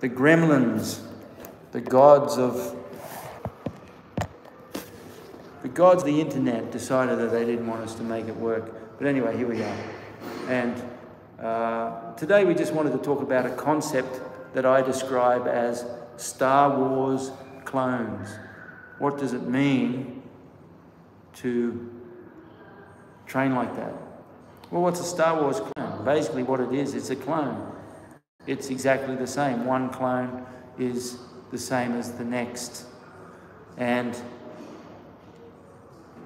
the gremlins, the gods of the gods of the internet decided that they didn't want us to make it work. But anyway, here we are. And uh, today we just wanted to talk about a concept that I describe as Star Wars clones. What does it mean to train like that? Well, what's a Star Wars clone? Basically, what it is, it's a clone. It's exactly the same. One clone is the same as the next. And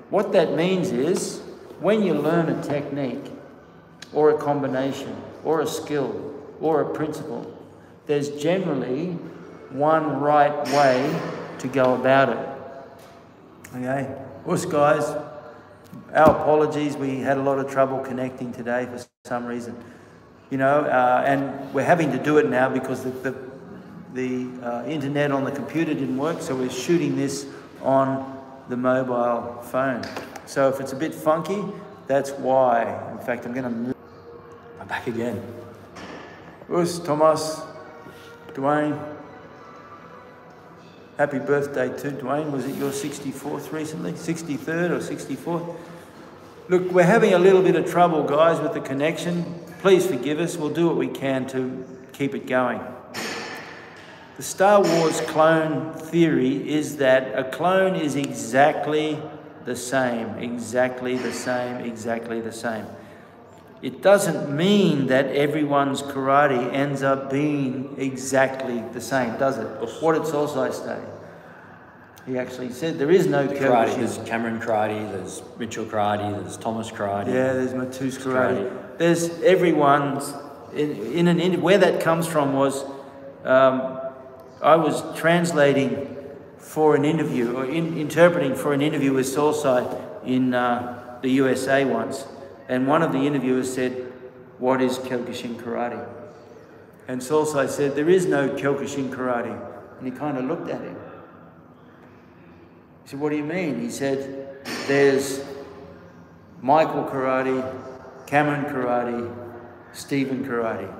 what that means is when you learn a technique or a combination or a skill or a principle, there's generally one right way to go about it. Okay? Osu guys, our apologies, we had a lot of trouble connecting today for some reason. You know, uh, and we're having to do it now because the, the, the uh, internet on the computer didn't work, so we're shooting this on the mobile phone. So if it's a bit funky, that's why. In fact, I'm going to move. I'm back again. Osu, Thomas, Dwayne. Happy birthday to Dwayne. Was it your 64th recently? 63rd or 64th? Look, we're having a little bit of trouble, guys, with the connection. Please forgive us. We'll do what we can to keep it going. The Star Wars clone theory is that a clone is exactly the same, exactly the same, exactly the same. It doesn't mean that everyone's karate ends up being exactly the same, does it? What did Sosai say? He actually said there is no The Kyokushin. karate, there's Cameron karate, there's Mitchell karate, there's Thomas karate. Yeah, there's Matus karate. Karate. There's everyone's in, in an in, where that comes from was um, I was translating for an interview or in, interpreting for an interview with Sosai in uh, the USA once, and one of the interviewers said, "What is Kyokushin karate?" And Sosai said, "There is no Kyokushin karate," and he kind of looked at him. He said, "What do you mean?" He said, "There's Michael Karate, Cameron Karate, Stephen Karate.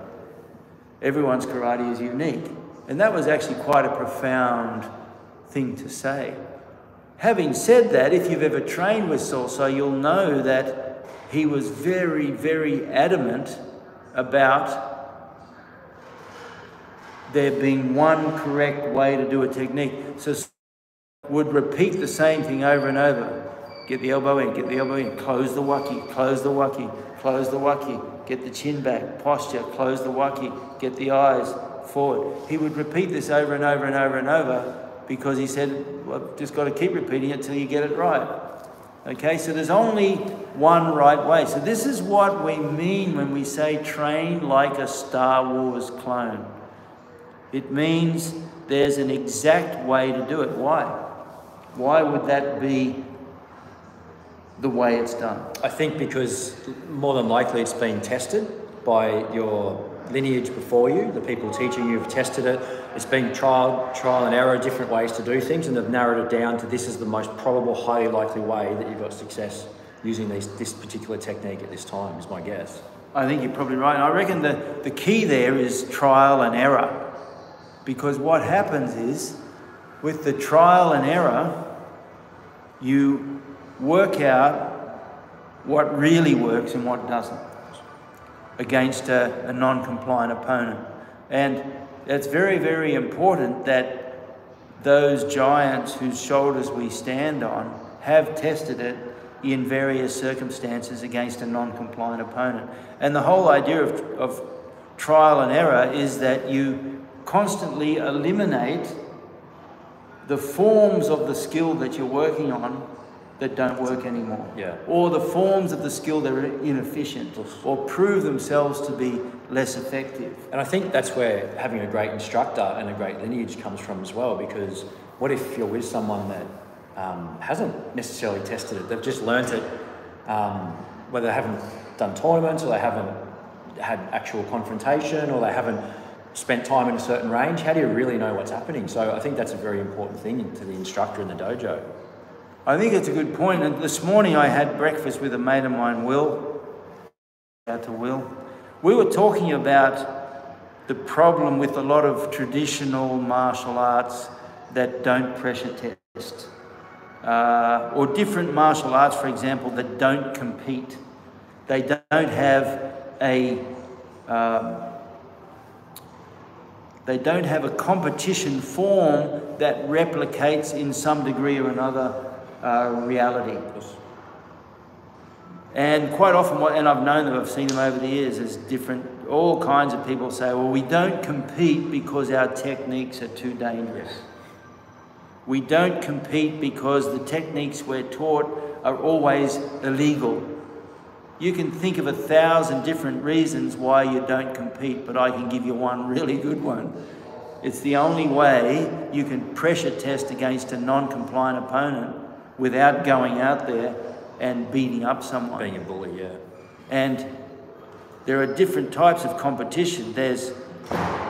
Everyone's karate is unique. And that was actually quite a profound thing to say. Having said that, if you've ever trained with Sosai, you'll know that he was very, very adamant about there being one correct way to do a technique. So would repeat the same thing over and over. Get the elbow in, get the elbow in, close the waki, close the waki, close the waki, get the chin back, posture, close the waki, get the eyes forward. He would repeat this over and over and over and over because he said, well, I've just got to keep repeating it till you get it right. Okay, so there's only one right way. So this is what we mean when we say train like a Star Wars clone. It means there's an exact way to do it. Why? Why would that be the way it's done? I think because more than likely it's been tested by your lineage before you, the people teaching you have tested it. It's been trial, trial and error, different ways to do things, and they've narrowed it down to this is the most probable, highly likely way that you've got success using these, this particular technique at this time, is my guess. I think you're probably right. And I reckon the, the key there is trial and error. Because what happens is, with the trial and error, you work out what really works and what doesn't against a, a non compliant opponent. And it's very, very important that those giants whose shoulders we stand on have tested it in various circumstances against a non compliant opponent. And the whole idea of, of trial and error is that you constantly eliminate the forms of the skill that you're working on that don't work anymore. Yeah. Or the forms of the skill that are inefficient or prove themselves to be less effective. And I think that's where having a great instructor and a great lineage comes from as well. Because what if you're with someone that um, hasn't necessarily tested it? They've just learnt it, um, whether they haven't done tournaments or they haven't had actual confrontation or they haven't spent time in a certain range. How do you really know what's happening? So I think that's a very important thing to the instructor in the dojo. I think it's a good point. And this morning I had breakfast with a mate of mine, Will. Out to Will. We were talking about the problem with a lot of traditional martial arts that don't pressure test. Uh, or different martial arts, for example, that don't compete. They don't have a um, they don't have a competition form that replicates in some degree or another uh, reality. And quite often, what, and I've known them, I've seen them over the years, there's different, all kinds of people say, well, we don't compete because our techniques are too dangerous. We don't compete because the techniques we're taught are always illegal. You can think of a thousand different reasons why you don't compete, but I can give you one really good one. It's the only way you can pressure test against a non compliant opponent without going out there and beating up someone. Being a bully, yeah. And there are different types of competition. There's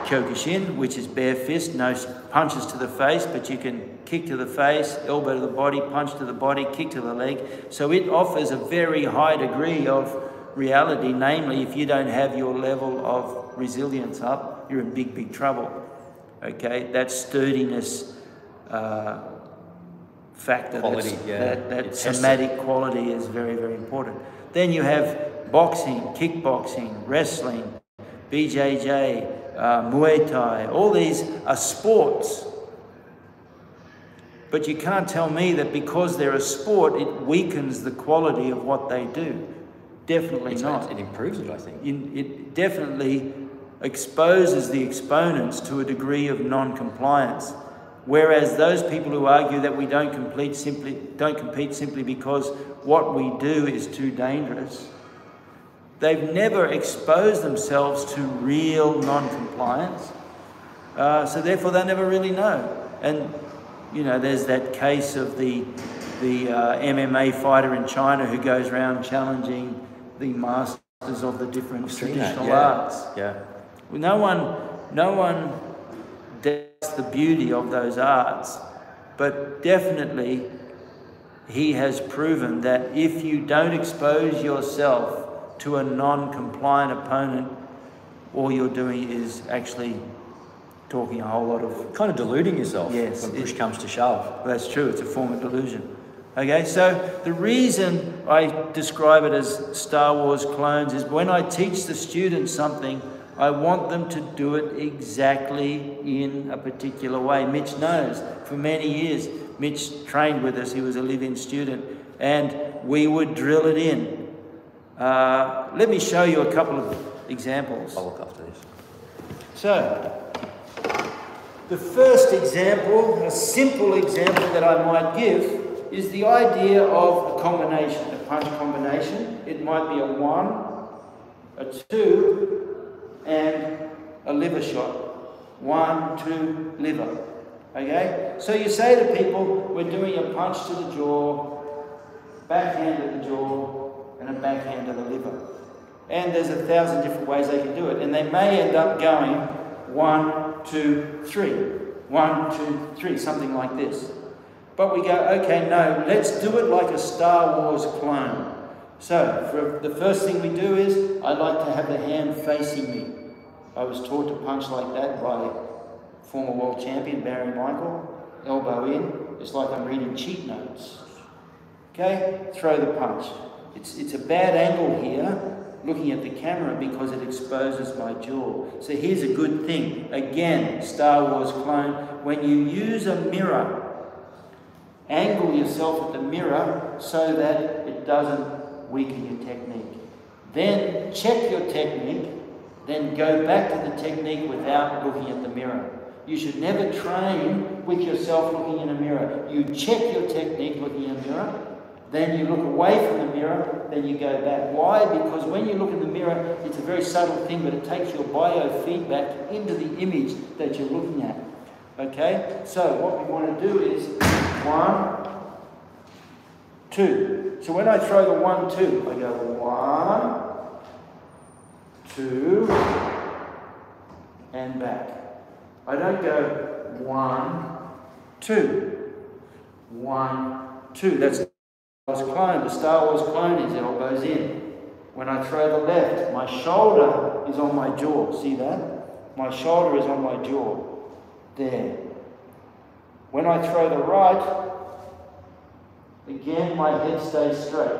Kyokushin, which is bare fist, no punches to the face, but you can kick to the face, elbow to the body, punch to the body, kick to the leg. So it offers a very high degree of reality, namely, if you don't have your level of resilience up, you're in big, big trouble. Okay, that sturdiness uh, factor, Quality, yeah. that, that somatic quality is very, very important. Then you have boxing, kickboxing, wrestling, BJJ, uh, Muay Thai. All these are sports. But you can't tell me that because they're a sport, it weakens the quality of what they do. Definitely It's- not. It improves it, I think. In- It definitely exposes the exponents to a degree of non-compliance. Whereas those people who argue that we don't compete simply don't compete simply because what we do is too dangerous, they've never exposed themselves to real non-compliance. Uh, so therefore, they never really know. And you know, there's that case of the the uh, MMA fighter in China who goes around challenging the masters of the different traditional yeah. arts. Yeah. Well, no one, no one doubts the beauty of those arts, but definitely he has proven that if you don't expose yourself to a non-compliant opponent, all you're doing is actually talking a whole lot of Kind of deluding yourself Yes, when it- push comes to shove. that's true, it's a form of delusion. Okay, so the reason I describe it as Star Wars clones is when I teach the students something, I want them to do it exactly in a particular way. Mitch knows for many years, Mitch trained with us, he was a live in student, and we would drill it in. Uh, let me show you a couple of examples. I'll look after this. So, the first example, a simple example that I might give, is the idea of a combination, a punch combination. It might be a one, a two, and a liver shot. One, two, liver. Okay? So you say to people, we're doing a punch to the jaw, backhand to the jaw, and a backhand to the liver. And there's a thousand different ways they can do it. And they may end up going one, two, three. One, two, three, something like this. But we go, okay, no, let's do it like a Star Wars clone. So, the first thing we do is, I like to have the hand facing me. I was taught to punch like that by former world champion Barry Michael. Elbow in. It's like I'm reading cheat notes. Okay, throw the punch. It's, it's a bad angle here, looking at the camera, because it exposes my jaw. So here's a good thing. Again, Star Wars clone. When you use a mirror, angle yourself at the mirror so that it doesn't weaken your technique. Then check your technique, then go back to the technique without looking at the mirror. You should never train with yourself looking in a mirror. You check your technique looking in a mirror, then you look away from the mirror, then you go back. Why? Because when you look in the mirror, it's a very subtle thing, but it takes your biofeedback into the image that you're looking at. Okay? So what we want to do is one, two. So when I throw the one, two, I go one, two, and back. I don't go one, two, one, two. That's Wars clone. The Star Wars clone is elbows in. When I throw the left, my shoulder is on my jaw. See that? my shoulder is on my jaw. There. When I throw the right, again my head stays straight.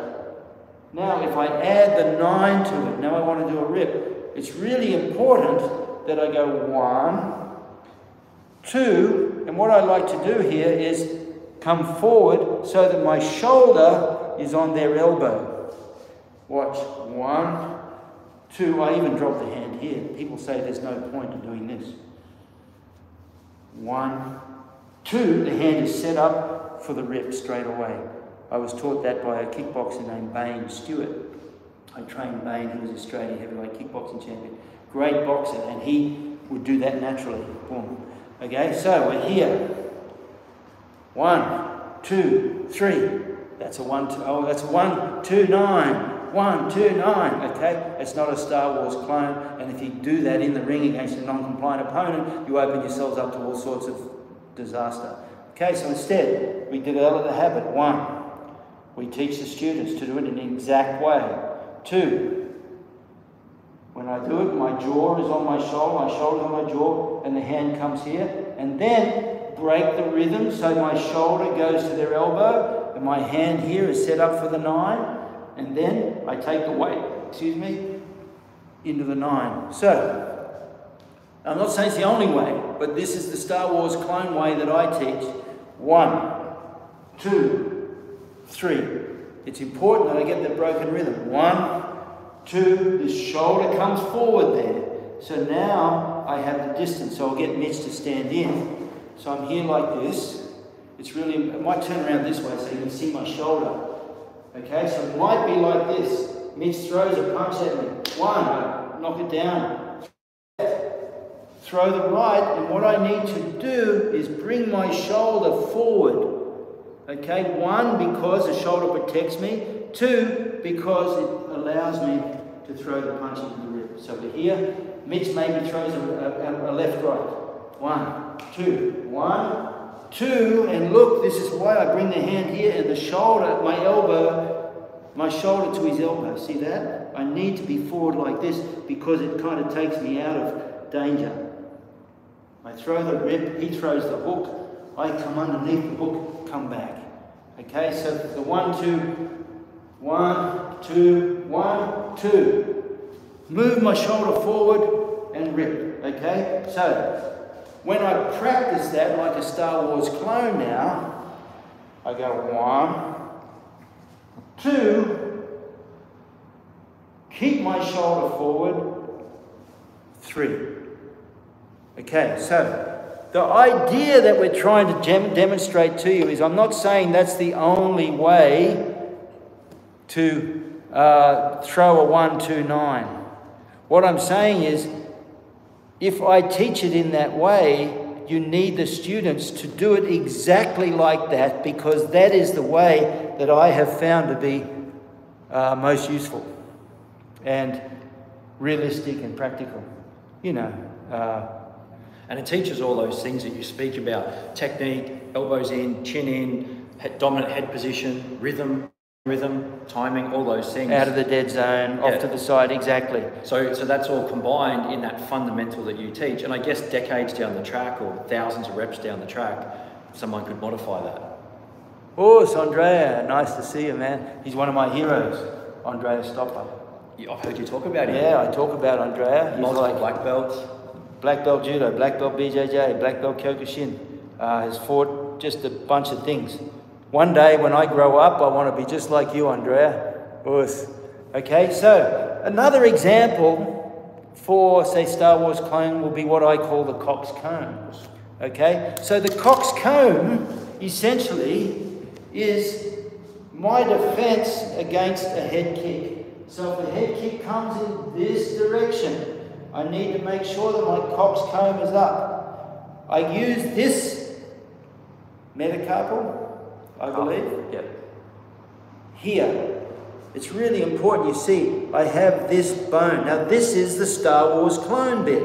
Now, if I add the nine to it, now I want to do a rip. It's really important that I go one, two, and what I like to do here is come forward so that my shoulder is on their elbow. Watch, one, two. I even drop the hand here. People say there's no point in doing this. One, two, the hand is set up for the rip straight away. I was taught that by a kickboxer named Bain Stewart. I trained Bain, he was Australian heavyweight kickboxing champion. Great boxer, and he would do that naturally. Boom. Okay, so we're here. One, two, three. That's a one, two, oh, that's a one, two, nine. One, two, nine. Okay, it's not a Star Wars clone, and if you do that in the ring against a non-compliant opponent, you open yourselves up to all sorts of disaster. Okay, so instead, we develop the habit. One, we teach the students to do it in an exact way. Two, when I do it, my jaw is on my shoulder, my shoulder on my jaw, and the hand comes here. And then break the rhythm so my shoulder goes to their elbow, and my hand here is set up for the nine. And then I take the weight, excuse me, into the nine. So, I'm not saying it's the only way, but this is the Star Wars clone way that I teach. One, two, Three, it's important that I get that broken rhythm. One, two, this shoulder comes forward there. So now I have the distance, so I'll get Mitch to stand in. So I'm here like this. It's really, I might turn around this way so you can see my shoulder. Okay, so it might be like this. Mitch throws a punch at me. One, knock it down. Throw the right, and what I need to do is bring my shoulder forward. Okay, one, because the shoulder protects me. Two, because it allows me to throw the punch into the rib. So we're here. Mitch maybe throws a, a, a left right. One, two, one, two, and look, this is why I bring the hand here and the shoulder, my elbow, my shoulder to his elbow. See that? I need to be forward like this because it kind of takes me out of danger. I throw the rip, he throws the hook, I come underneath the hook, come back. Okay, so the one, two, one, two, one, two. Move my shoulder forward and rip. Okay, so when I practice that like a Star Wars clone now, I go one, two, keep my shoulder forward, three. Okay, so the idea that we're trying to dem- demonstrate to you is I'm not saying that's the only way to uh, throw a 129. What I'm saying is if I teach it in that way, you need the students to do it exactly like that because that is the way that I have found to be uh, most useful and realistic and practical. You know, uh, and it teaches all those things that you speak about technique, elbows in, chin in, dominant head position, rhythm, rhythm, timing, all those things. Out of the dead zone, yeah. off to the side, exactly. So, so that's all combined in that fundamental that you teach. And I guess decades down the track or thousands of reps down the track, someone could modify that. Oh, it's Andrea. Nice to see you, man. He's one of my heroes, Andrea Stopper. Yeah, I've heard you talk about him. Yeah, I talk about Andrea. He's Multiple like, black belts black belt judo, black belt BJJ, black belt Kyokushin. Uh, has fought just a bunch of things. One day when I grow up, I want to be just like you, Andrea. Okay, so another example for, say, Star Wars clone will be what I call the Cox comb. Okay, so the Cox comb essentially is my defense against a head kick. So if a head kick comes in this direction, I need to make sure that my coxcomb is up. I use this metacarpal, I believe. Yep. Here. It's really important. You see, I have this bone. Now, this is the Star Wars clone bit.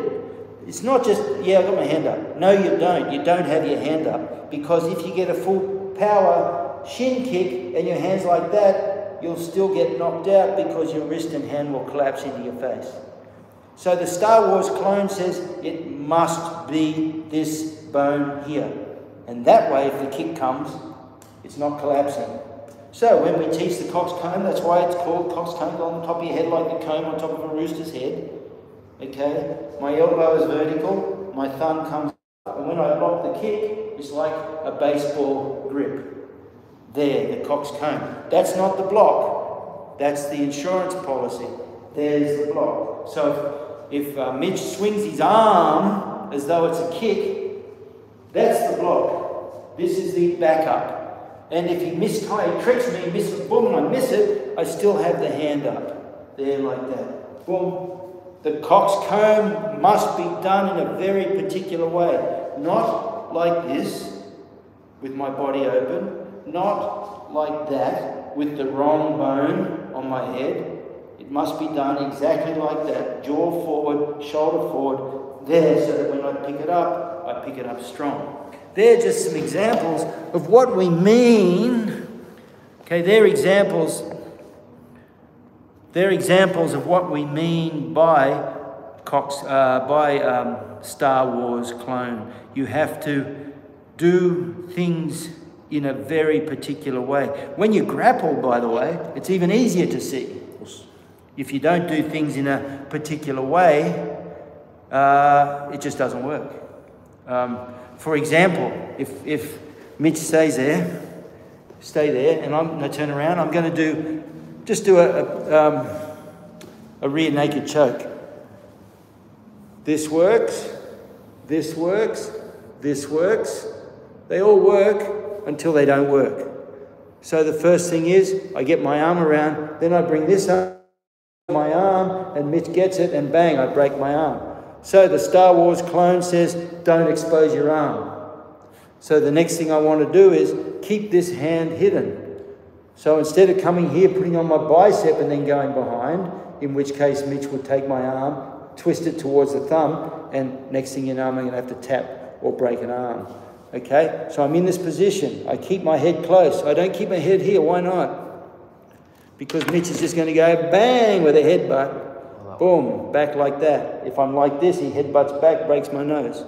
It's not just, yeah, I've got my hand up. No, you don't. You don't have your hand up. Because if you get a full power shin kick and your hand's like that, you'll still get knocked out because your wrist and hand will collapse into your face. So the Star Wars clone says it must be this bone here. And that way, if the kick comes, it's not collapsing. So when we teach the coxcomb, that's why it's called coxcomb on the top of your head like the comb on top of a rooster's head. Okay? My elbow is vertical, my thumb comes up, and when I block the kick, it's like a baseball grip. There, the coxcomb. That's not the block. That's the insurance policy. There's the block. So if uh, Mitch swings his arm as though it's a kick, that's the block. This is the backup. And if he miss, tricks me, misses, boom, and I miss it, I still have the hand up. There, like that. Boom. The coxcomb must be done in a very particular way. Not like this, with my body open. Not like that, with the wrong bone on my head it must be done exactly like that jaw forward, shoulder forward, there, so that when I pick it up, I pick it up strong. They're just some examples of what we mean. Okay, they're examples. They're examples of what we mean by Cox, uh, by um, Star Wars clone. You have to do things in a very particular way. When you grapple, by the way, it's even easier to see. If you don't do things in a particular way, uh, it just doesn't work. Um, for example, if, if Mitch stays there, stay there, and I'm going to turn around, I'm going to do just do a, a, um, a rear naked choke. This works, this works, this works. They all work until they don't work. So the first thing is I get my arm around, then I bring this up my arm, and Mitch gets it, and bang, I break my arm. So the Star Wars clone says, don't expose your arm. So the next thing I want to do is keep this hand hidden. So instead of coming here, putting on my bicep and then going behind, in which case Mitch would take my arm, twist it towards the thumb, and next thing you know, I'm going to have to tap or break an arm. Okay? So I'm in this position. I keep my head close. I don't keep my head here. Why not? because Mitch is just going to go bang with a headbutt. Boom, back like that. If I'm like this, he headbutts back, breaks my nose.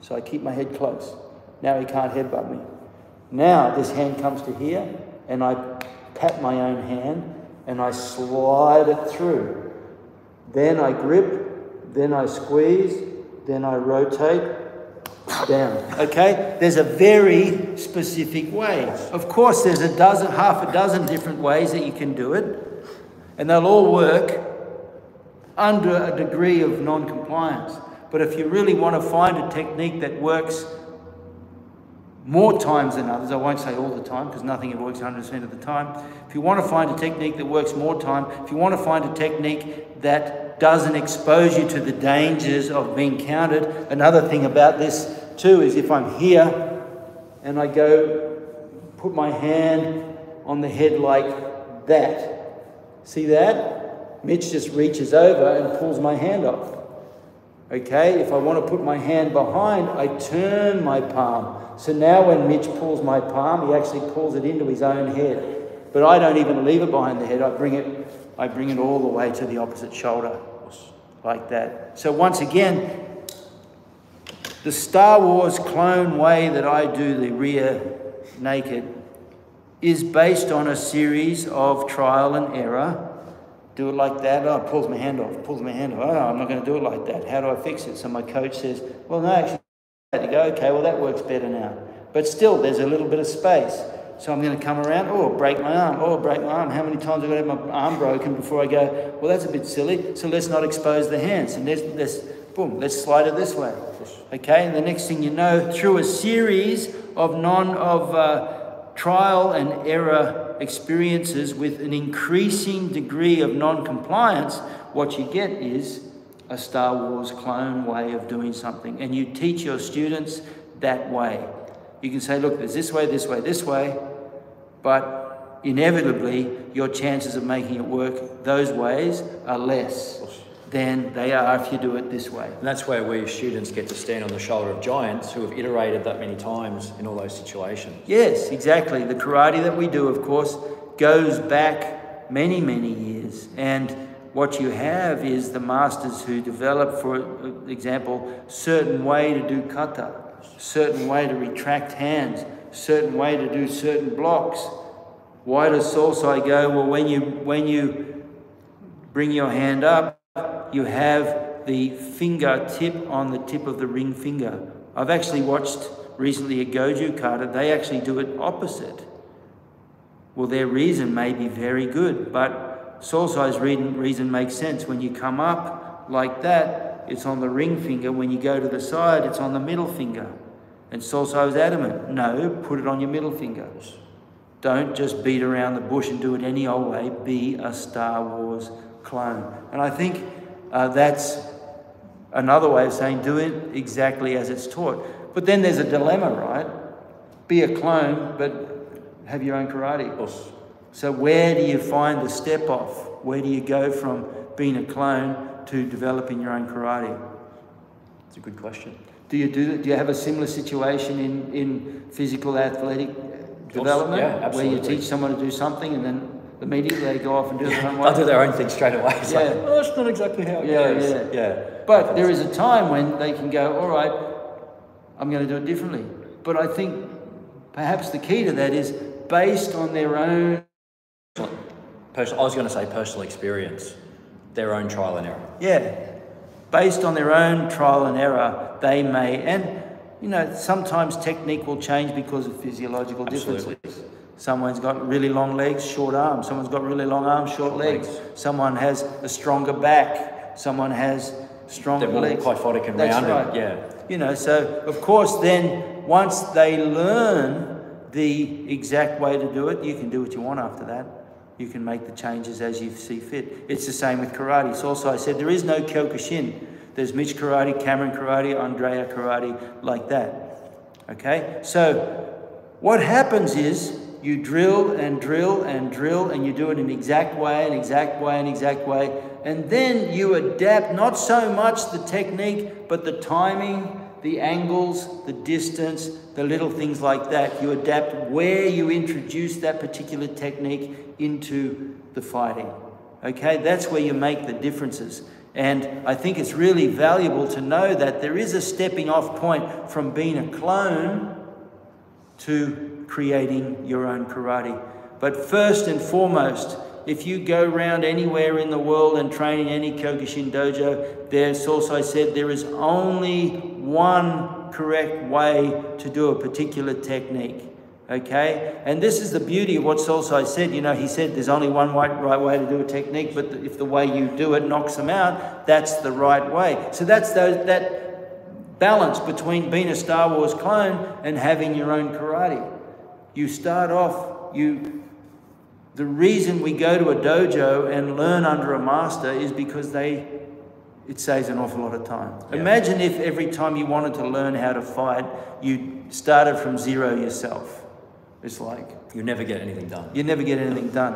So I keep my head close. Now he can't headbutt me. Now this hand comes to here, and I pat my own hand and I slide it through. Then I grip, then I squeeze, then I rotate, down. Okay? There's a very specific way. Of course, there's a dozen, half a dozen different ways that you can do it, and they'll all work under a degree of non compliance. But if you really want to find a technique that works more times than others, I won't say all the time because nothing works 100% of the time. If you want to find a technique that works more time, if you want to find a technique that doesn't expose you to the dangers of being counted, another thing about this too is if I'm here and I go put my hand on the head like that. See that? Mitch just reaches over and pulls my hand off. Okay, if I want to put my hand behind, I turn my palm. So now when Mitch pulls my palm, he actually pulls it into his own head. But I don't even leave it behind the head. I bring it, I bring it all the way to the opposite shoulder, like that. So once again, the Star Wars clone way that I do the rear naked is based on a series of trial and error. Do it like that. Oh, pulls my hand off, pulls my hand off. Oh, I'm not going to do it like that. How do I fix it? So my coach says, well, no, actually, I go, okay, well, that works better now. But still, there's a little bit of space. So I'm going to come around, oh, break my arm, oh, break my arm. How many times have I got to have my arm broken before I go, well, that's a bit silly, so let's not expose the hands. And let's, let's boom, let's slide it this way. Okay, and the next thing you know, through a series of non of uh, trial and error experiences with an increasing degree of non-compliance, what you get is a Star Wars clone way of doing something, and you teach your students that way. You can say, look, there's this way, this way, this way, but inevitably your chances of making it work those ways are less than they are if you do it this way. And that's where we students get to stand on the shoulder of giants who have iterated that many times in all those situations. Yes, exactly. The karate that we do, of course, goes back many, many years. And what you have is the masters who develop, for example, certain way to do kata, certain way to retract hands, certain way to do certain blocks. Why does Sosai go? Well, when you when you bring your hand up, you have the finger tip on the tip of the ring finger. I've actually watched recently a Goju kata. They actually do it opposite. Well, their reason may be very good, but Sosai's reason, reason makes sense. When you come up like that, it's on the ring finger. When you go to the side, it's on the middle finger. And Sosai was adamant, no, put it on your middle finger. Don't just beat around the bush and do it any old way. Be a Star Wars clone. And I think uh, that's another way of saying do it exactly as it's taught. But then there's a dilemma, right? Be a clone, but have your own karate. So where do you find the step off? Where do you go from being a clone to developing your own karate? It's a good question. Do you do do you have a similar situation in, in physical athletic development yeah, absolutely. where you teach someone to do something and then immediately they go off and do their own way? They'll do their own thing straight away. It's Yeah. like, oh, it's not exactly how it Yeah, goes. yeah. yeah. But there is a time when they can go, all right, I'm going to do it differently. But I think perhaps the key to that is based on their own. Personal, I was going to say personal experience, their own trial and error. Yeah, based on their own trial and error, they may, and you know, sometimes technique will change because of physiological Absolutely. differences. Someone's got really long legs, short arms. Someone's got really long arms, short legs. Someone has a stronger back. Someone has stronger They're more legs. kyphotic and That's rounded. right. Yeah. You know, so of course, then once they learn the exact way to do it, you can do what you want after that. You can make the changes as you see fit. It's the same with karate. So Sosai said there is no Kyokushin. There's Mitch Karate, Cameron Karate, Andrea Karate, like that. Okay? So what happens is you drill and drill and drill and you do it in exact way, an exact way, an exact way, and then you adapt not so much the technique, but the timing, the angles, the distance, the little things like that. You adapt where you introduce that particular technique into the fighting. Okay, that's where you make the differences. And I think it's really valuable to know that there is a stepping off point from being a clone to creating your own karate. But first and foremost, if you go around anywhere in the world and train in any Kyokushin dojo, there, Sosai said, there is only one correct way to do a particular technique. Okay? And this is the beauty of what Sosai said. You know, he said there's only one right, right way to do a technique, but if the way you do it knocks them out, that's the right way. So that's that balance between being a Star Wars clone and having your own karate. You start off, you the reason we go to a dojo and learn under a master is because they it saves an awful lot of time. Yeah. Imagine if every time you wanted to learn how to fight, you started from zero yourself. It's like You never get anything done. you never get anything done.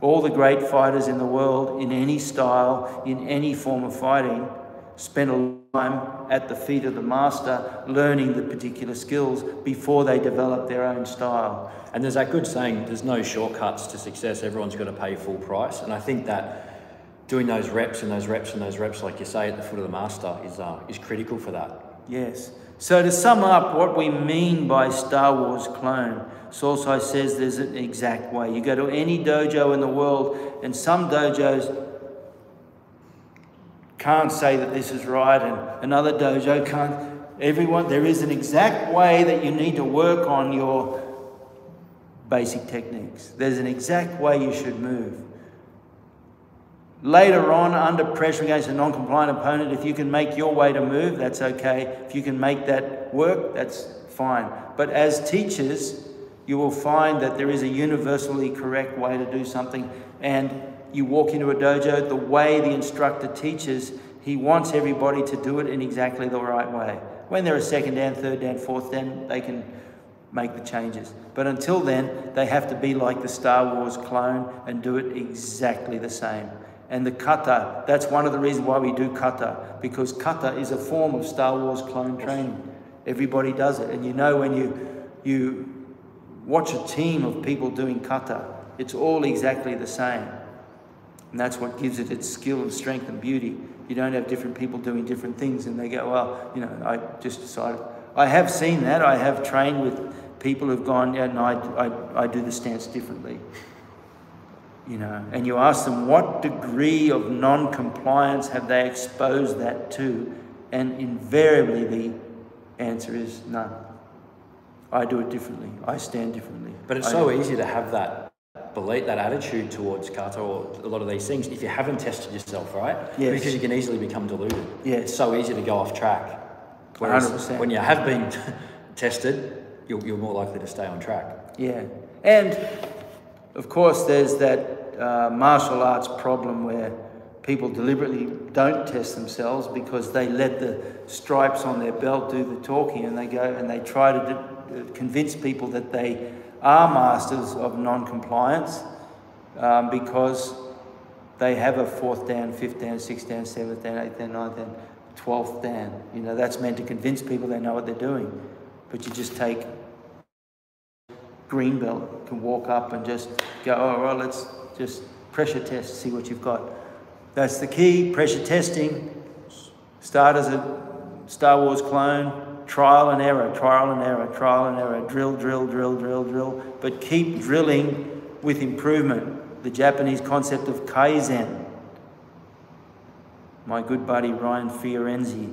All the great fighters in the world, in any style, in any form of fighting, spend a time at the feet of the master learning the particular skills before they develop their own style. And there's that good saying, there's no shortcuts to success. Everyone's got to pay full price. And I think that doing those reps and those reps and those reps, like you say, at the foot of the master is, uh, is critical for that. Yes. So to sum up what we mean by Star Wars clone, Sosai says there's an exact way. You go to any dojo in the world, and some dojos can't say that this is right, and another dojo can't. Everyone, there is an exact way that you need to work on your basic techniques. There's an exact way you should move. Later on, under pressure against a non compliant opponent, if you can make your way to move, that's okay. If you can make that work, that's fine. But as teachers, you will find that there is a universally correct way to do something. And you walk into a dojo, the way the instructor teaches, he wants everybody to do it in exactly the right way. When they're a second dan, third dan, fourth dan, they can make the changes. But until then, they have to be like the Star Wars clone and do it exactly the same. And the kata, that's one of the reasons why we do kata, because kata is a form of Star Wars clone training. Everybody does it. And you know when you you watch a team of people doing kata, it's all exactly the same. And that's what gives it its skill and strength and beauty. You don't have different people doing different things and they go, well, you know, I just decided. I have seen that. I have trained with people who've gone, yeah, no, I, I, I do the stance differently. You know, and you ask them what degree of non compliance have they exposed that to, and invariably the answer is none. I do it differently. I stand differently. But it's I so easy to have that belief, that attitude towards kata or a lot of these things if you haven't tested yourself, right? Yes. Because you can easily become deluded. yeah It's so easy to go off track. Whereas 100%. when you have been tested, you're, you're more likely to stay on track. Yeah. And of course, there's that uh, martial arts problem where people deliberately don't test themselves because they let the stripes on their belt do the talking and they go and they try to d- convince people that they are masters of non compliance um, because they have a fourth down, fifth down, sixth down, seventh down, eighth down, ninth down, twelfth down. You know, that's meant to convince people they know what they're doing. But you just take green belt can walk up and just go, oh, well, let's just pressure test, see what you've got. That's the key, pressure testing. Start as a Star Wars clone, trial and error, trial and error, trial and error, drill, drill, drill, drill, drill, but keep drilling with improvement. The Japanese concept of Kaizen. My good buddy Ryan Fiorenzi,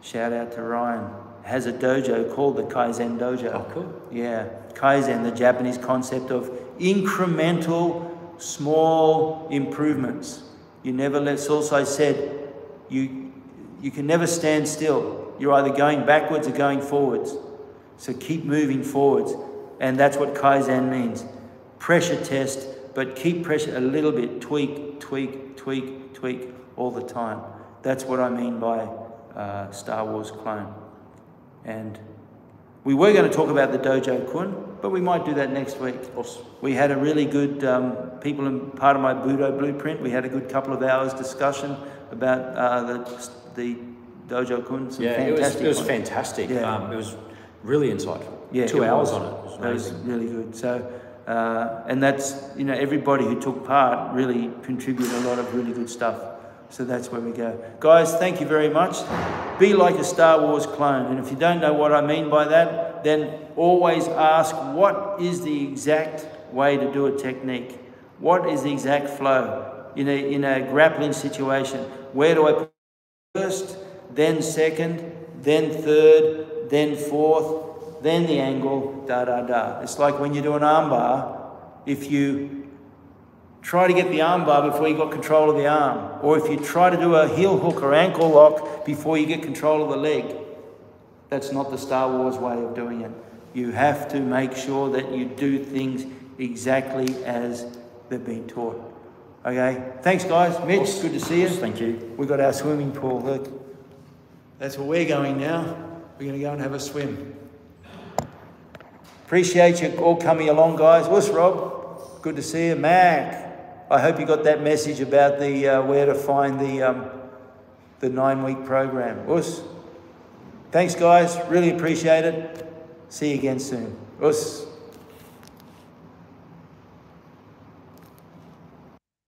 shout out to Ryan, has a dojo called the Kaizen Dojo. Oh, cool. Yeah, Kaizen, the Japanese concept of incremental, small improvements. You never let, also said, you, you can never stand still. You're either going backwards or going forwards. So keep moving forwards. And that's what Kaizen means. Pressure test, but keep pressure a little bit, tweak, tweak, tweak, tweak all the time. That's what I mean by uh, Star Wars clone. And we were going to talk about the Dojo Kun, but we might do that next week. We had a really good, um, people in part of my Budo blueprint, we had a good couple of hours discussion about uh, the, the Dojo Kun. Some Yeah, it was, fantastic it was fantastic. Yeah. Um, it was really insightful. Yeah, Two hours was. on it. It was was really good. So, uh, and that's, you know, everybody who took part really contributed a lot of really good stuff. So that's where we go. Guys, thank you very much. Be like a Star Wars clone. And if you don't know what I mean by that, then always ask what is the exact way to do a technique? What is the exact flow in a, in a grappling situation? Where do I put first, then second, then third, then fourth, then the angle, da da da. It's like when you do an armbar, if you try to get the armbar before you got control of the arm, or if you try to do a heel hook or ankle lock before you get control of the leg, that's not the Star Wars way of doing it. You have to make sure that you do things exactly as they've been taught. Okay, thanks guys. Mitch, good to see you. Thank you. We've got our swimming pool. Look, that's where we're going now. We're going to go and have a swim. Appreciate you all coming along, guys. What's Rob? Good to see you, Mac. I hope you got that message about the uh, where to find the um, the nine week program. Osu. Thanks, guys. Really appreciate it. See you again soon. Osu.